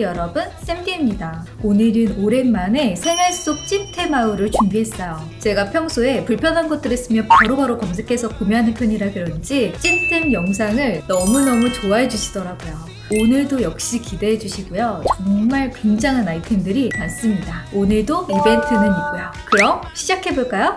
여러분 쌤디입니다 오늘은 오랜만에 생활 속 찐 테마우를 준비했어요 제가 평소에 불편한 것들을 쓰면 바로바로 검색해서 구매하는 편이라 그런지 찐템 영상을 너무너무 좋아해 주시더라고요 오늘도 역시 기대해 주시고요 정말 굉장한 아이템들이 많습니다 오늘도 이벤트는 있고요 그럼 시작해 볼까요?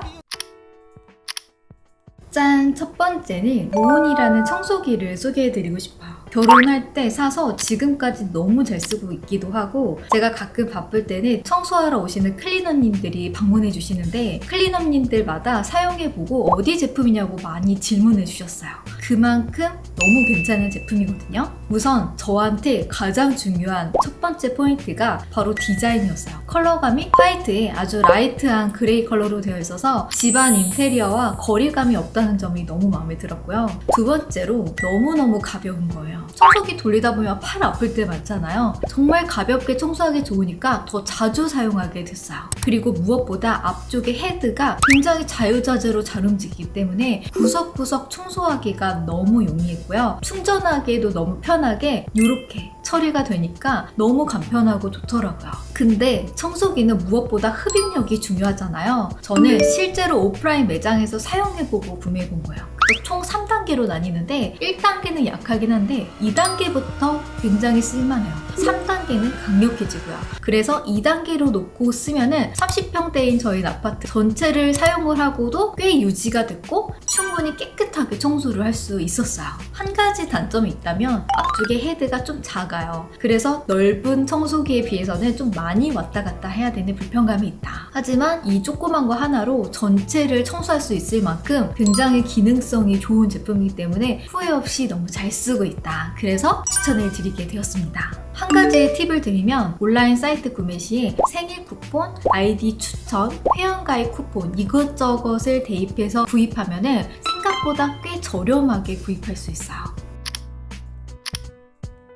짠! 첫 번째는 모온이라는 청소기를 소개해드리고 싶어요. 결혼할 때 사서 지금까지 너무 잘 쓰고 있기도 하고 제가 가끔 바쁠 때는 청소하러 오시는 클리너님들이 방문해 주시는데 클리너님들마다 사용해보고 어디 제품이냐고 많이 질문해 주셨어요. 그만큼 너무 괜찮은 제품이거든요. 우선 저한테 가장 중요한 첫 번째 포인트가 바로 디자인이었어요. 컬러감이 화이트에 아주 라이트한 그레이 컬러로 되어 있어서 집안 인테리어와 거리감이 없다는 점이 너무 마음에 들었고요. 두 번째로 너무너무 가벼운 거예요. 청소기 돌리다 보면 팔 아플 때 많잖아요. 정말 가볍게 청소하기 좋으니까 더 자주 사용하게 됐어요. 그리고 무엇보다 앞쪽에 헤드가 굉장히 자유자재로 잘 움직이기 때문에 구석구석 청소하기가 너무 용이했고요. 충전하기에도 너무 편하게 이렇게 처리가 되니까 너무 간편하고 좋더라고요. 근데 청소기는 무엇보다 흡입력이 중요하잖아요. 저는 실제로 오프라인 매장에서 사용해보고 구매해본 거예요. 총 3단계로 나뉘는데 1단계는 약하긴 한데 2단계부터 굉장히 쓸만해요. 3단계는 강력해지고요. 그래서 2단계로 놓고 쓰면은 30평대인 저희 아파트 전체를 사용을 하고도 꽤 유지가 됐고 충분히 깨끗하게 청소를 할 수 있었어요. 한 가지 단점이 있다면 앞쪽에 헤드가 좀 작아요. 그래서 넓은 청소기에 비해서는 좀 많이 왔다 갔다 해야 되는 불편감이 있다. 하지만 이 조그만 거 하나로 전체를 청소할 수 있을 만큼 굉장히 기능성이 좋은 제품이기 때문에 후회 없이 너무 잘 쓰고 있다. 그래서 추천을 드리게 되었습니다. 한 가지 팁을 드리면 온라인 사이트 구매 시에 생일 쿠폰, 아이디 추천, 회원가입 쿠폰 이것저것을 대입해서 구입하면 생각보다 꽤 저렴하게 구입할 수 있어요.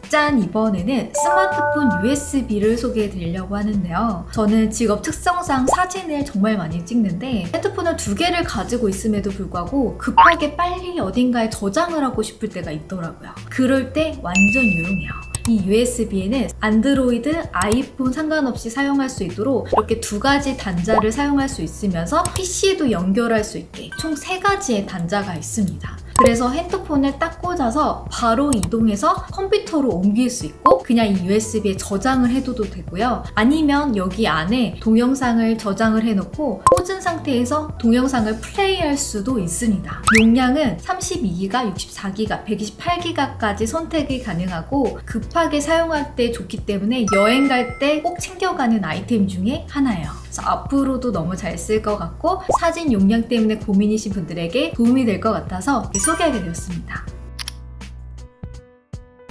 짠! 이번에는 스마트폰 USB를 소개해 드리려고 하는데요. 저는 직업 특성상 사진을 정말 많이 찍는데 핸드폰을 두 개를 가지고 있음에도 불구하고 급하게 빨리 어딘가에 저장을 하고 싶을 때가 있더라고요. 그럴 때 완전 유용해요. 이 USB에는 안드로이드, 아이폰 상관없이 사용할 수 있도록 이렇게 두 가지 단자를 사용할 수 있으면서 PC에도 연결할 수 있게 총 세 가지의 단자가 있습니다. 그래서 핸드폰을 딱 꽂아서 바로 이동해서 컴퓨터로 옮길 수 있고 그냥 이 USB에 저장을 해둬도 되고요. 아니면 여기 안에 동영상을 저장을 해놓고 꽂은 상태에서 동영상을 플레이할 수도 있습니다. 용량은 32기가, 64기가, 128기가까지 선택이 가능하고 급하게 사용할 때 좋기 때문에 여행 갈 때 꼭 챙겨가는 아이템 중에 하나예요. 그래서 앞으로도 너무 잘 쓸 것 같고 사진 용량 때문에 고민이신 분들에게 도움이 될 것 같아서 소개하게 되었습니다.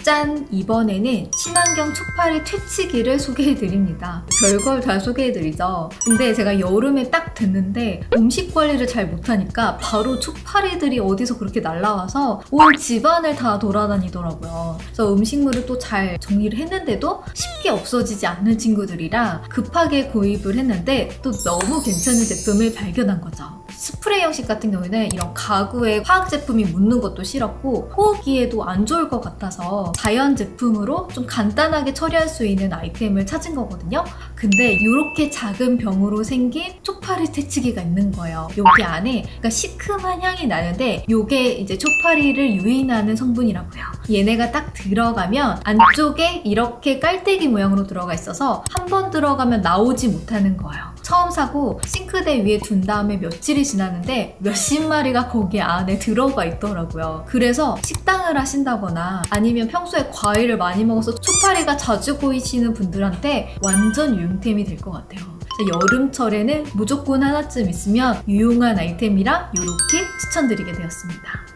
짠! 이번에는 친환경 초파리 퇴치기를 소개해드립니다. 별걸 다 소개해드리죠. 근데 제가 여름에 딱 됐는데 음식 관리를 잘 못하니까 바로 초파리들이 어디서 그렇게 날라와서 온 집안을 다 돌아다니더라고요. 그래서 음식물을 또 잘 정리를 했는데도 쉽게 없어지지 않는 친구들이라 급하게 구입을 했는데 또 너무 괜찮은 제품을 발견한 거죠. 스프레이 형식 같은 경우에는 이런 가구에 화학 제품이 묻는 것도 싫었고 호흡기에도 안 좋을 것 같아서 자연 제품으로 좀 간단하게 처리할 수 있는 아이템을 찾은 거거든요. 근데 이렇게 작은 병으로 생긴 초파리 퇴치기가 있는 거예요. 여기 안에 그러니까 시큼한 향이 나는데 이게 이제 초파리를 유인하는 성분이라고요. 얘네가 딱 들어가면 안쪽에 이렇게 깔때기 모양으로 들어가 있어서 한 번 들어가면 나오지 못하는 거예요. 처음 사고 싱크대 위에 둔 다음에 며칠이 지났는데 몇십 마리가 거기 안에 들어가 있더라고요. 그래서 식당을 하신다거나 아니면 평소에 과일을 많이 먹어서 초파리가 자주 보이시는 분들한테 완전 유용템이 될 것 같아요. 여름철에는 무조건 하나쯤 있으면 유용한 아이템이라 이렇게 추천드리게 되었습니다.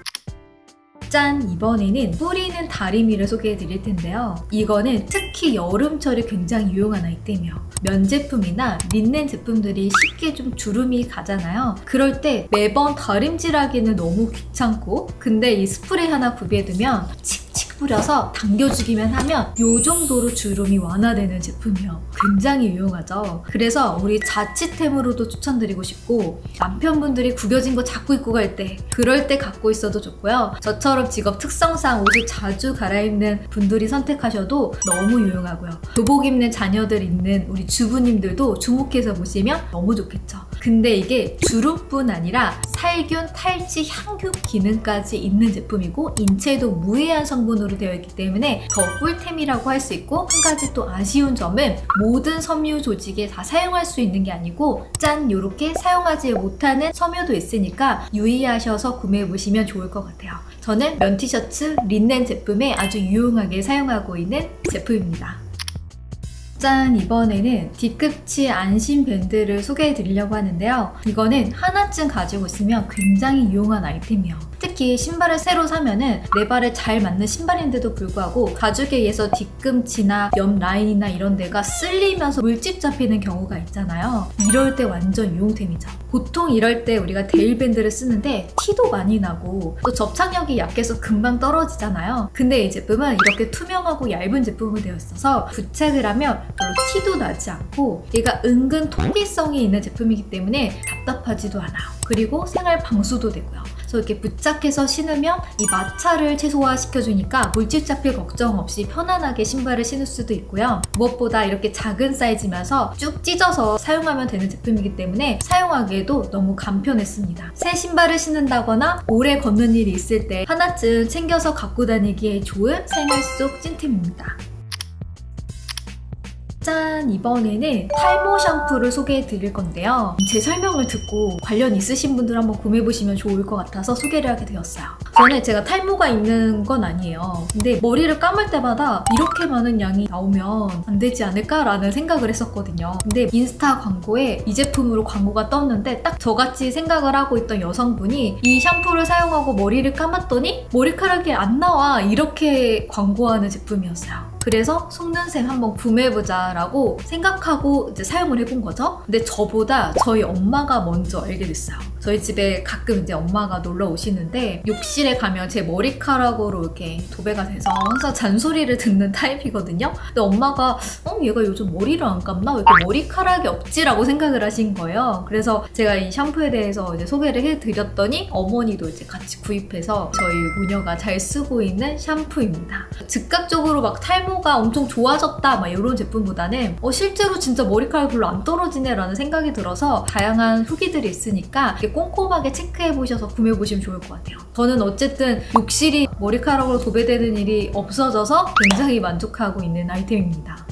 짠! 이번에는 뿌리는 다리미를 소개해 드릴 텐데요. 이거는 특히 여름철에 굉장히 유용한 아이템이에요. 면 제품이나 린넨 제품들이 쉽게 좀 주름이 가잖아요. 그럴 때 매번 다림질하기는 너무 귀찮고 근데 이 스프레이 하나 구비해두면 칙칙 뿌려서 당겨주기만 하면 이 정도로 주름이 완화되는 제품이요. 굉장히 유용하죠. 그래서 우리 자취템으로도 추천드리고 싶고 남편분들이 구겨진 거 자꾸 입고 갈 때 그럴 때 갖고 있어도 좋고요. 저처럼 직업 특성상 옷을 자주 갈아입는 분들이 선택하셔도 너무 유용하고요. 교복 입는 자녀들 있는 우리 주부님들도 주목해서 보시면 너무 좋겠죠. 근데 이게 주름뿐 아니라 살균, 탈지, 향균 기능까지 있는 제품이고 인체도 무해한 성분으로 되어 있기 때문에 더 꿀템이라고 할 수 있고 한 가지 또 아쉬운 점은 모든 섬유 조직에 다 사용할 수 있는 게 아니고 짠 이렇게 사용하지 못하는 섬유도 있으니까 유의하셔서 구매해 보시면 좋을 것 같아요. 저는 면 티셔츠 린넨 제품에 아주 유용하게 사용하고 있는 제품입니다. 짠! 이번에는 뒤꿈치 안심 밴드를 소개해 드리려고 하는데요. 이거는 하나쯤 가지고 있으면 굉장히 유용한 아이템이에요. 특히 신발을 새로 사면은 내 발에 잘 맞는 신발인데도 불구하고 가죽에 의해서 뒤꿈치나 옆 라인이나 이런 데가 쓸리면서 물집 잡히는 경우가 있잖아요. 이럴 때 완전 유용템이죠. 보통 이럴 때 우리가 대일밴드를 쓰는데 티도 많이 나고 또 접착력이 약해서 금방 떨어지잖아요. 근데 이 제품은 이렇게 투명하고 얇은 제품으로 되어 있어서 부착을 하면 별로 티도 나지 않고 얘가 은근 통기성이 있는 제품이기 때문에 답답하지도 않아요. 그리고 생활 방수도 되고요. 그래서 이렇게 부착해서 신으면 이 마찰을 최소화시켜주니까 물집 잡힐 걱정 없이 편안하게 신발을 신을 수도 있고요. 무엇보다 이렇게 작은 사이즈면서 쭉 찢어서 사용하면 되는 제품이기 때문에 사용하기에도 너무 간편했습니다. 새 신발을 신는다거나 오래 걷는 일이 있을 때 하나쯤 챙겨서 갖고 다니기에 좋은 생활 속 찐템입니다. 짠! 이번에는 탈모 샴푸를 소개해 드릴 건데요. 제 설명을 듣고 관련 있으신 분들 한번 구매해 보시면 좋을 것 같아서 소개를 하게 되었어요. 전에 제가 탈모가 있는 건 아니에요. 근데 머리를 감을 때마다 이렇게 많은 양이 나오면 안 되지 않을까라는 생각을 했었거든요. 근데 인스타 광고에 이 제품으로 광고가 떴는데 딱 저같이 생각을 하고 있던 여성분이 이 샴푸를 사용하고 머리를 감았더니 머리카락이 안 나와 이렇게 광고하는 제품이었어요. 그래서 속눈샘 한번 구매해보자 라고 생각하고 이제 사용을 해본 거죠. 근데 저보다 저희 엄마가 먼저 알게 됐어요. 저희 집에 가끔 이제 엄마가 놀러 오시는데 욕실에 가면 제 머리카락으로 이렇게 도배가 돼서 항상 잔소리를 듣는 타입이거든요. 근데 엄마가 어 얘가 요즘 머리를 안 감나? 왜 이렇게 머리카락이 없지라고 생각을 하신 거예요. 그래서 제가 이 샴푸에 대해서 이제 소개를 해드렸더니 어머니도 이제 같이 구입해서 저희 모녀가 잘 쓰고 있는 샴푸입니다. 즉각적으로 막 탈모 가 엄청 좋아졌다 막 이런 제품보다는 어 실제로 진짜 머리카락 별로 안 떨어지네 라는 생각이 들어서 다양한 후기들이 있으니까 꼼꼼하게 체크해 보셔서 구매해 보시면 좋을 것 같아요. 저는 어쨌든 욕실이 머리카락으로 도배되는 일이 없어져서 굉장히 만족하고 있는 아이템입니다.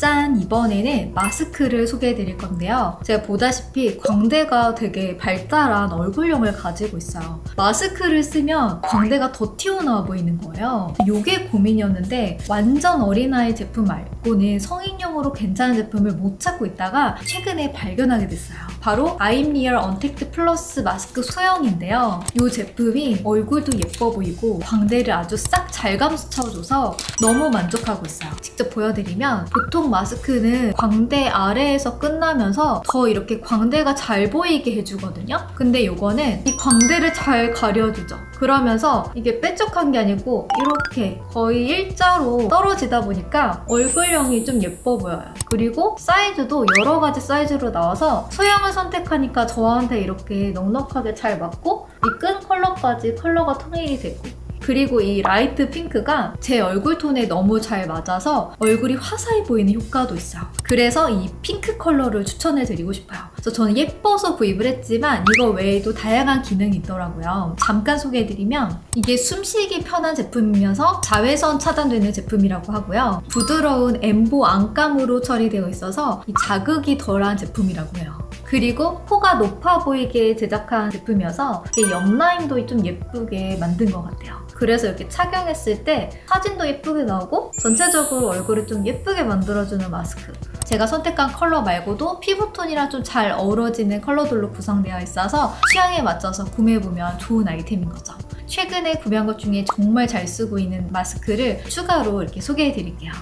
짠! 이번에는 마스크를 소개해 드릴 건데요. 제가 보다시피 광대가 되게 발달한 얼굴형을 가지고 있어요. 마스크를 쓰면 광대가 더 튀어나와 보이는 거예요. 이게 고민이었는데 완전 어린아이 제품 말고는 성인용으로 괜찮은 제품을 못 찾고 있다가 최근에 발견하게 됐어요. 바로 아임리얼 언택트 플러스 마스크 소형인데요. 이 제품이 얼굴도 예뻐 보이고 광대를 아주 싹 잘 감싸줘서 너무 만족하고 있어요. 직접 보여드리면 보통 마스크는 광대 아래에서 끝나면서 더 이렇게 광대가 잘 보이게 해주거든요. 근데 이거는 이 광대를 잘 가려주죠. 그러면서 이게 뾰족한 게 아니고 이렇게 거의 일자로 떨어지다 보니까 얼굴형이 좀 예뻐 보여요. 그리고 사이즈도 여러 가지 사이즈로 나와서 소형을 선택하니까 저한테 이렇게 넉넉하게 잘 맞고 이 끈 컬러까지 컬러가 통일이 되고 그리고 이 라이트 핑크가 제 얼굴 톤에 너무 잘 맞아서 얼굴이 화사해 보이는 효과도 있어요. 그래서 이 핑크 컬러를 추천해 드리고 싶어요. 그래서 저는 예뻐서 구입을 했지만 이거 외에도 다양한 기능이 있더라고요. 잠깐 소개해 드리면 이게 숨쉬기 편한 제품이면서 자외선 차단되는 제품이라고 하고요. 부드러운 엠보 안감으로 처리되어 있어서 이 자극이 덜한 제품이라고 해요. 그리고 코가 높아 보이게 제작한 제품이어서 옆라인도 좀 예쁘게 만든 것 같아요. 그래서 이렇게 착용했을 때 사진도 예쁘게 나오고 전체적으로 얼굴을 좀 예쁘게 만들어주는 마스크. 제가 선택한 컬러 말고도 피부톤이랑 좀 잘 어우러지는 컬러들로 구성되어 있어서 취향에 맞춰서 구매해보면 좋은 아이템인 거죠. 최근에 구매한 것 중에 정말 잘 쓰고 있는 마스크를 추가로 이렇게 소개해 드릴게요.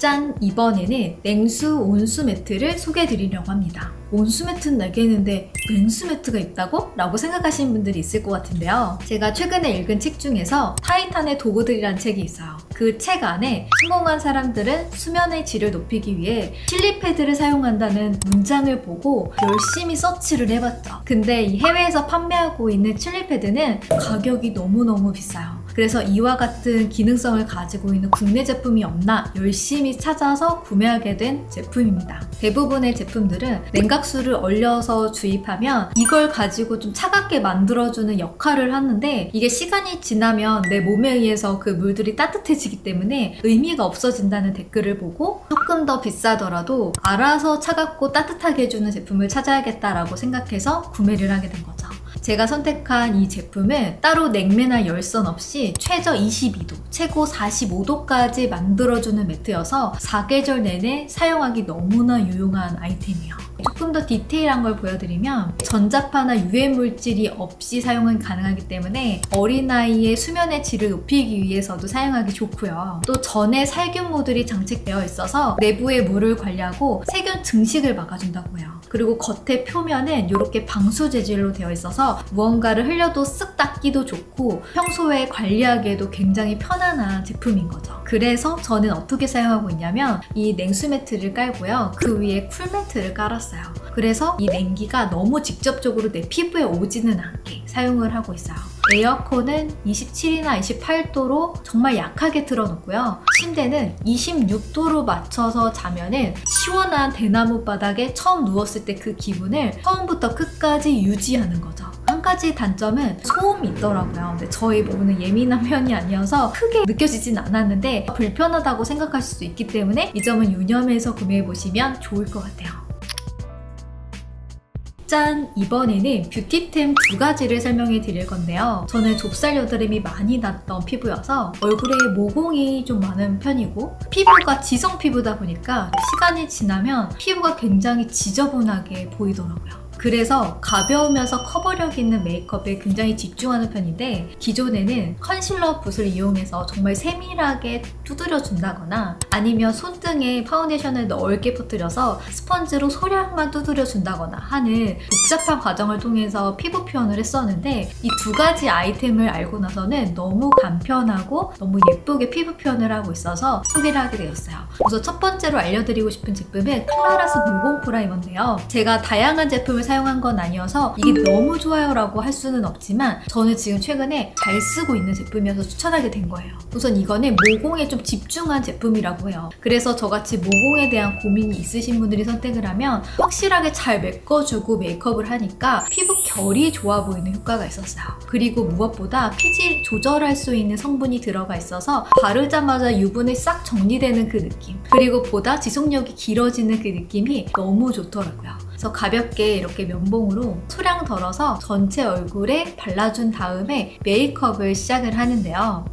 짠! 이번에는 냉수 온수 매트를 소개해 드리려고 합니다. 온수 매트는 알겠는데 냉수 매트가 있다고? 라고 생각하시는 분들이 있을 것 같은데요. 제가 최근에 읽은 책 중에서 타이탄의 도구들이라는 책이 있어요. 그 책 안에 성공한 사람들은 수면의 질을 높이기 위해 실리패드를 사용한다는 문장을 보고 열심히 서치를 해봤죠. 근데 이 해외에서 판매하고 있는 칠리패드는 가격이 너무너무 비싸요. 그래서 이와 같은 기능성을 가지고 있는 국내 제품이 없나 열심히 찾아서 구매하게 된 제품입니다. 대부분의 제품들은 냉각수를 얼려서 주입하면 이걸 가지고 좀 차갑게 만들어주는 역할을 하는데 이게 시간이 지나면 내 몸에 의해서 그 물들이 따뜻해지기 때문에 의미가 없어진다는 댓글을 보고 조금 더 비싸더라도 알아서 차갑고 따뜻하게 해주는 제품을 찾아야겠다라고 생각해서 구매를 하게 된 거죠. 제가 선택한 이 제품은 따로 냉매나 열선 없이 최저 22도, 최고 45도까지 만들어주는 매트여서 사계절 내내 사용하기 너무나 유용한 아이템이에요. 조금 더 디테일한 걸 보여드리면 전자파나 유해 물질이 없이 사용은 가능하기 때문에 어린아이의 수면의 질을 높이기 위해서도 사용하기 좋고요. 또 전에 살균모들이 장착되어 있어서 내부의 물을 관리하고 세균 증식을 막아준다고 해요. 그리고 겉에 표면은 이렇게 방수 재질로 되어 있어서 무언가를 흘려도 쓱 닦기도 좋고 평소에 관리하기에도 굉장히 편안한 제품인 거죠. 그래서 저는 어떻게 사용하고 있냐면 이 냉수 매트를 깔고요. 그 위에 쿨 매트를 깔았어요. 그래서 이 냉기가 너무 직접적으로 내 피부에 오지는 않게 사용을 하고 있어요. 에어컨은 27이나 28도로 정말 약하게 틀어놓고요. 침대는 26도로 맞춰서 자면은 시원한 대나무 바닥에 처음 누웠을 때 그 기분을 처음부터 끝까지 유지하는 거죠. 한 가지 단점은 소음이 있더라고요. 근데 저희 부부는 예민한 편이 아니어서 크게 느껴지진 않았는데 불편하다고 생각하실 수 있기 때문에 이 점은 유념해서 구매해보시면 좋을 것 같아요. 짠! 이번에는 뷰티템 두 가지를 설명해 드릴 건데요. 저는 좁쌀 여드름이 많이 났던 피부여서 얼굴에 모공이 좀 많은 편이고 피부가 지성 피부다 보니까 시간이 지나면 피부가 굉장히 지저분하게 보이더라고요. 그래서 가벼우면서 커버력 있는 메이크업에 굉장히 집중하는 편인데 기존에는 컨실러 붓을 이용해서 정말 세밀하게 두드려 준다거나 아니면 손등에 파운데이션을 넓게 퍼뜨려서 스펀지로 소량만 두드려 준다거나 하는 복잡한 과정을 통해서 피부 표현을 했었는데 이 두 가지 아이템을 알고 나서는 너무 간편하고 너무 예쁘게 피부 표현을 하고 있어서 소개를 하게 되었어요. 우선 첫 번째로 알려드리고 싶은 제품은 클라란스 모공 프라이머인데요. 제가 다양한 제품을 사용한 건 아니어서 이게 너무 좋아요 라고 할 수는 없지만 저는 지금 최근에 잘 쓰고 있는 제품이어서 추천하게 된 거예요. 우선 이거는 모공에 좀 집중한 제품이라고 해요. 그래서 저같이 모공에 대한 고민이 있으신 분들이 선택을 하면 확실하게 잘 메꿔주고 메이크업을 하니까 피부 결이 좋아 보이는 효과가 있었어요. 그리고 무엇보다 피지 조절할 수 있는 성분이 들어가 있어서 바르자마자 유분이 싹 정리되는 그 느낌 그리고 보다 지속력이 길어지는 그 느낌이 너무 좋더라고요. 그래서 가볍게 이렇게 면봉으로 소량 덜어서 전체 얼굴에 발라준 다음에 메이크업을 시작을 하는데요.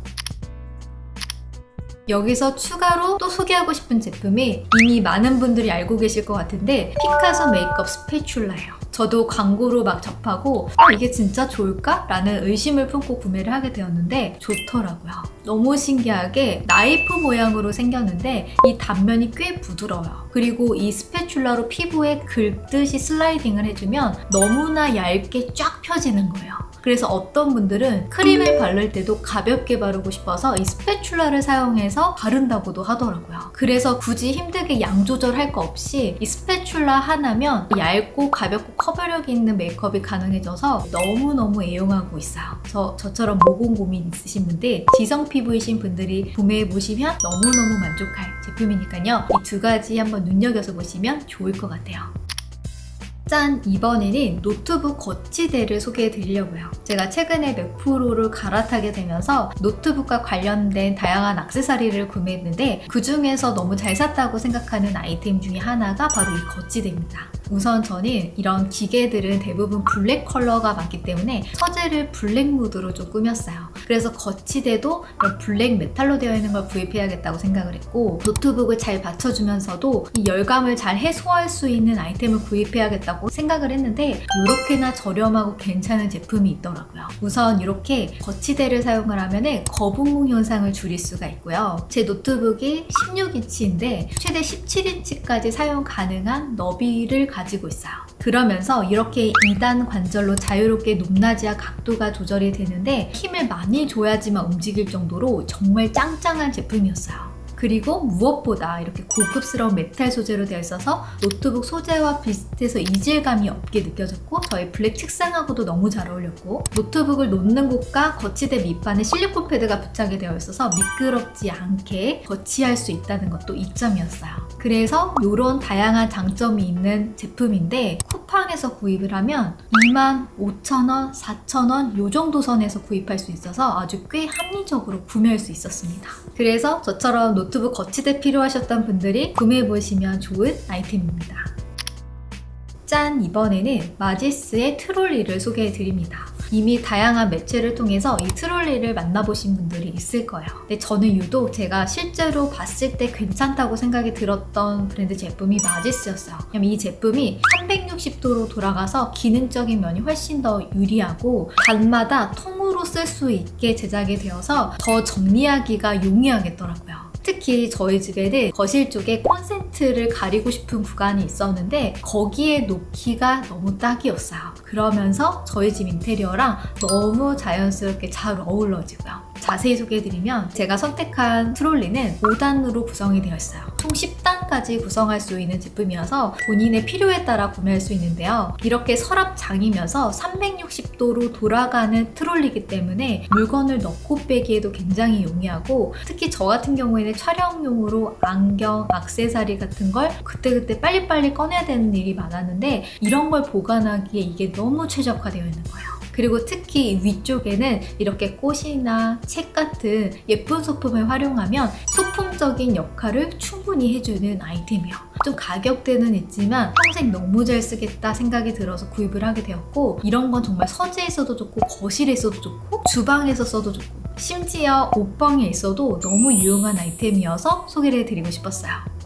여기서 추가로 또 소개하고 싶은 제품이 이미 많은 분들이 알고 계실 것 같은데 피카소 메이크업 스패츌라예요. 저도 광고로 막 접하고 아, 이게 진짜 좋을까? 라는 의심을 품고 구매를 하게 되었는데 좋더라고요. 너무 신기하게 나이프 모양으로 생겼는데 이 단면이 꽤 부드러워요. 그리고 이 스패츌라로 피부에 긁듯이 슬라이딩을 해주면 너무나 얇게 쫙 펴지는 거예요. 그래서 어떤 분들은 크림을 바를 때도 가볍게 바르고 싶어서 이 스패츌라를 사용해서 바른다고도 하더라고요. 그래서 굳이 힘들게 양 조절할 거 없이 이 스패츌라 하나면 얇고 가볍고 커버력 있는 메이크업이 가능해져서 너무너무 애용하고 있어요. 저, 저처럼 모공 고민 있으신 분들, 지성 피부이신 분들이 구매해보시면 너무너무 만족할 제품이니까요. 이 두 가지 한번 눈여겨서 보시면 좋을 것 같아요. 짠! 이번에는 노트북 거치대를 소개해 드리려고요. 제가 최근에 맥프로를 갈아타게 되면서 노트북과 관련된 다양한 악세사리를 구매했는데 그 중에서 너무 잘 샀다고 생각하는 아이템 중에 하나가 바로 이 거치대입니다. 우선 저는 이런 기계들은 대부분 블랙 컬러가 많기 때문에 서재를 블랙 무드로 좀 꾸몄어요. 그래서 거치대도 블랙 메탈로 되어 있는 걸 구입해야겠다고 생각을 했고 노트북을 잘 받쳐주면서도 이 열감을 잘 해소할 수 있는 아이템을 구입해야겠다고 생각을 했는데 이렇게나 저렴하고 괜찮은 제품이 있더라고요. 우선 이렇게 거치대를 사용을 하면 거북목 현상을 줄일 수가 있고요. 제 노트북이 16인치인데 최대 17인치까지 사용 가능한 너비를 가지고 있어요. 그러면서 이렇게 2단 관절로 자유롭게 높낮이와 각도가 조절이 되는데 힘을 많이 줘야지만 움직일 정도로 정말 짱짱한 제품이었어요. 그리고 무엇보다 이렇게 고급스러운 메탈 소재로 되어 있어서 노트북 소재와 비슷해서 이질감이 없게 느껴졌고 저희 블랙 책상하고도 너무 잘 어울렸고 노트북을 놓는 곳과 거치대 밑판에 실리콘 패드가 부착이 되어 있어서 미끄럽지 않게 거치할 수 있다는 것도 이점이었어요. 그래서 이런 다양한 장점이 있는 제품인데 쿠팡에서 구입을 하면 25,000원, 4,000원 요 정도 선에서 구입할 수 있어서 아주 꽤 합리적으로 구매할 수 있었습니다. 그래서 저처럼 노트북 거치대 필요하셨던 분들이 구매해 보시면 좋은 아이템입니다. 짠! 이번에는 마지스의 트롤리를 소개해 드립니다. 이미 다양한 매체를 통해서 이 트롤리를 만나보신 분들이 있을 거예요. 근데 저는 유독 제가 실제로 봤을 때 괜찮다고 생각이 들었던 브랜드 제품이 마지스였어요. 왜냐면 이 제품이 360도로 돌아가서 기능적인 면이 훨씬 더 유리하고 단마다 통으로 쓸 수 있게 제작이 되어서 더 정리하기가 용이하겠더라고요. 특히 저희 집에는 거실 쪽에 콘센트를 가리고 싶은 구간이 있었는데 거기에 놓기가 너무 딱이었어요. 그러면서 저희 집 인테리어랑 너무 자연스럽게 잘 어우러지고요. 자세히 소개해드리면 제가 선택한 트롤리는 5단으로 구성이 되어 있어요. 총 10단 까지 구성할 수 있는 제품이어서 본인의 필요에 따라 구매할 수 있는데요. 이렇게 서랍장이면서 360도로 돌아가는 트롤리이기 때문에 물건을 넣고 빼기에도 굉장히 용이하고 특히 저 같은 경우에는 촬영용으로 안경, 악세사리 같은 걸 그때그때 빨리빨리 꺼내야 되는 일이 많았는데 이런 걸 보관하기에 이게 너무 최적화되어 있는 거예요. 그리고 특히 위쪽에는 이렇게 꽃이나 책 같은 예쁜 소품을 활용하면 소품적인 역할을 충분히 해주는 아이템이요. 좀 가격대는 있지만 평생 너무 잘 쓰겠다 생각이 들어서 구입을 하게 되었고 이런 건 정말 서재에 써도 좋고 거실에 써도 좋고 주방에서 써도 좋고 심지어 옷방에 있어도 너무 유용한 아이템이어서 소개를 해드리고 싶었어요.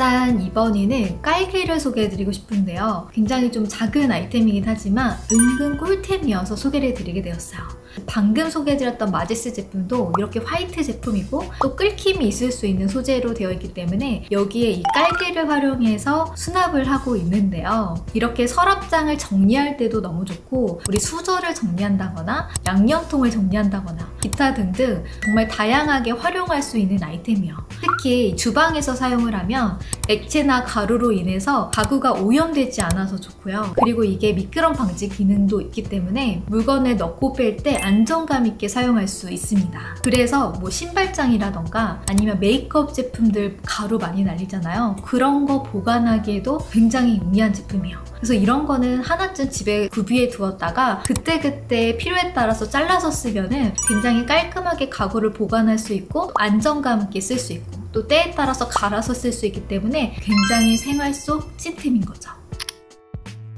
짠! 이번에는 깔개를 소개해드리고 싶은데요. 굉장히 좀 작은 아이템이긴 하지만 은근 꿀템이어서 소개를 해드리게 되었어요. 방금 소개해드렸던 마제스 제품도 이렇게 화이트 제품이고 또 끓김이 있을 수 있는 소재로 되어 있기 때문에 여기에 이 깔개를 활용해서 수납을 하고 있는데요. 이렇게 서랍장을 정리할 때도 너무 좋고 우리 수저를 정리한다거나 양념통을 정리한다거나 기타 등등 정말 다양하게 활용할 수 있는 아이템이요. 특히 주방에서 사용을 하면 액체나 가루로 인해서 가구가 오염되지 않아서 좋고요. 그리고 이게 미끄럼 방지 기능도 있기 때문에 물건을 넣고 뺄 때 안정감 있게 사용할 수 있습니다. 그래서 뭐 신발장이라던가 아니면 메이크업 제품들 가루 많이 날리잖아요. 그런 거 보관하기에도 굉장히 용이한 제품이에요. 그래서 이런 거는 하나쯤 집에 구비해 두었다가 그때그때 필요에 따라서 잘라서 쓰면은 굉장히 깔끔하게 가구를 보관할 수 있고 안정감 있게 쓸 수 있고 또 때에 따라서 갈아서 쓸 수 있기 때문에 굉장히 생활 속 찐템인 거죠.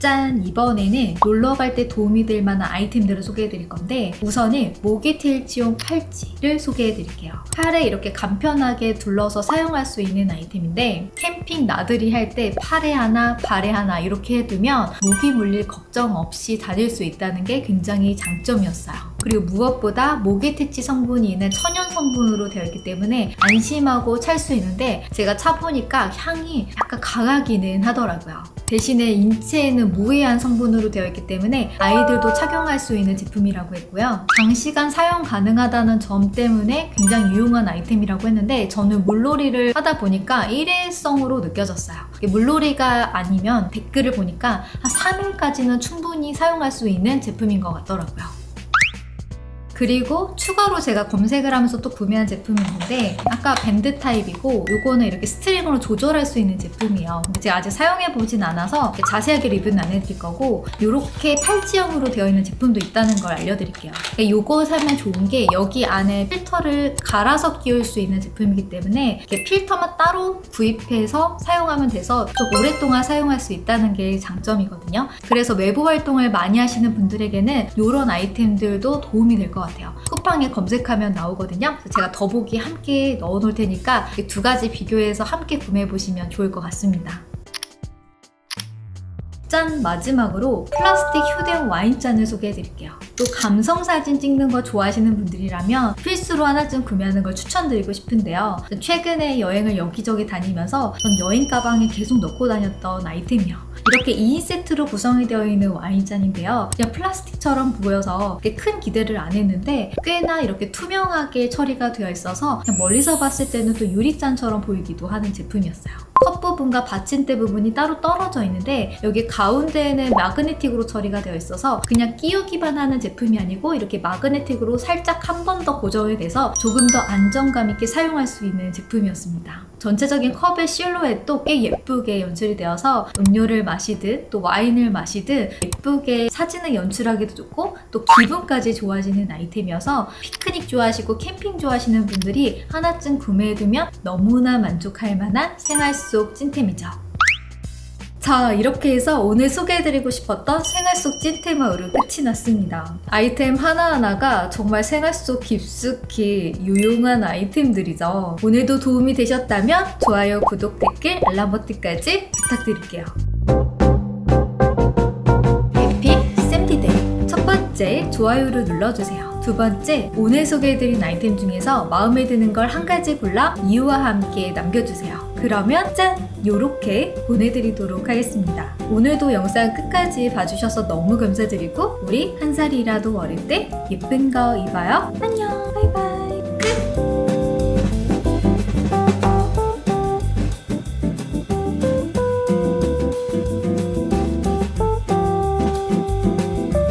짠! 이번에는 놀러 갈 때 도움이 될 만한 아이템들을 소개해 드릴 건데 우선은 모기테일치용 팔찌를 소개해 드릴게요. 팔에 이렇게 간편하게 둘러서 사용할 수 있는 아이템인데 캠핑 나들이 할 때 팔에 하나, 발에 하나 이렇게 해두면 모기 물릴 걱정 없이 다닐 수 있다는 게 굉장히 장점이었어요. 그리고 무엇보다 모기 퇴치 성분이 있는 천연 성분으로 되어 있기 때문에 안심하고 찰 수 있는데 제가 차 보니까 향이 약간 강하기는 하더라고요. 대신에 인체에는 무해한 성분으로 되어 있기 때문에 아이들도 착용할 수 있는 제품이라고 했고요. 장시간 사용 가능하다는 점 때문에 굉장히 유용한 아이템이라고 했는데 저는 물놀이를 하다 보니까 일회성으로 느껴졌어요. 물놀이가 아니면 댓글을 보니까 한 3일까지는 충분히 사용할 수 있는 제품인 것 같더라고요. 그리고 추가로 제가 검색을 하면서 또 구매한 제품이 있는데 아까 밴드 타입이고 요거는 이렇게 스트링으로 조절할 수 있는 제품이에요. 근데 제가 아직 사용해 보진 않아서 자세하게 리뷰는 안 해드릴 거고 이렇게 팔찌형으로 되어 있는 제품도 있다는 걸 알려드릴게요. 요거 사면 좋은 게 여기 안에 필터를 갈아서 끼울 수 있는 제품이기 때문에 이렇게 필터만 따로 구입해서 사용하면 돼서 좀 오랫동안 사용할 수 있다는 게 장점이거든요. 그래서 외부 활동을 많이 하시는 분들에게는 이런 아이템들도 도움이 될것 같아요. 쿠팡에 검색하면 나오거든요. 그래서 제가 더보기 함께 넣어 놓을 테니까 이두 가지 비교해서 함께 구매해 보시면 좋을 것 같습니다. 짠! 마지막으로 플라스틱 휴대용 와인잔을 소개해 드릴게요. 또 감성 사진 찍는 거 좋아하시는 분들이라면 필수로 하나쯤 구매하는 걸 추천드리고 싶은데요. 최근에 여행을 여기저기 다니면서 전 여행 가방에 계속 넣고 다녔던 아이템이요. 이렇게 2인 세트로 구성이 되어 있는 와인잔인데요. 그냥 플라스틱처럼 보여서 큰 기대를 안 했는데 꽤나 이렇게 투명하게 처리가 되어 있어서 멀리서 봤을 때는 또 유리잔처럼 보이기도 하는 제품이었어요. 컵 부분과 받침대 부분이 따로 떨어져 있는데 여기 가운데에는 마그네틱으로 처리가 되어 있어서 그냥 끼우기만 하는 제품이 아니고 이렇게 마그네틱으로 살짝 한 번 더 고정이 돼서 조금 더 안정감 있게 사용할 수 있는 제품이었습니다. 전체적인 컵의 실루엣도 꽤 예쁘게 연출이 되어서 음료를 마시듯 또 와인을 마시듯 예쁘게 사진을 연출하기도 좋고 또 기분까지 좋아지는 아이템이어서 피크닉 좋아하시고 캠핑 좋아하시는 분들이 하나쯤 구매해두면 너무나 만족할 만한 생활 속 찐템이죠. 자, 이렇게 해서 오늘 소개해드리고 싶었던 생활 속 찐템 하루 끝이 났습니다. 아이템 하나하나가 정말 생활 속 깊숙이 유용한 아이템들이죠. 오늘도 도움이 되셨다면 좋아요, 구독, 댓글, 알람 버튼까지 부탁드릴게요. 해피 샘디데이 첫 번째 좋아요를 눌러주세요. 두 번째 오늘 소개해드린 아이템 중에서 마음에 드는 걸 한 가지 골라 이유와 함께 남겨주세요. 그러면 짠! 요렇게 보내드리도록 하겠습니다. 오늘도 영상 끝까지 봐주셔서 너무 감사드리고 우리 한 살이라도 어릴 때 예쁜 거 입어요. 안녕!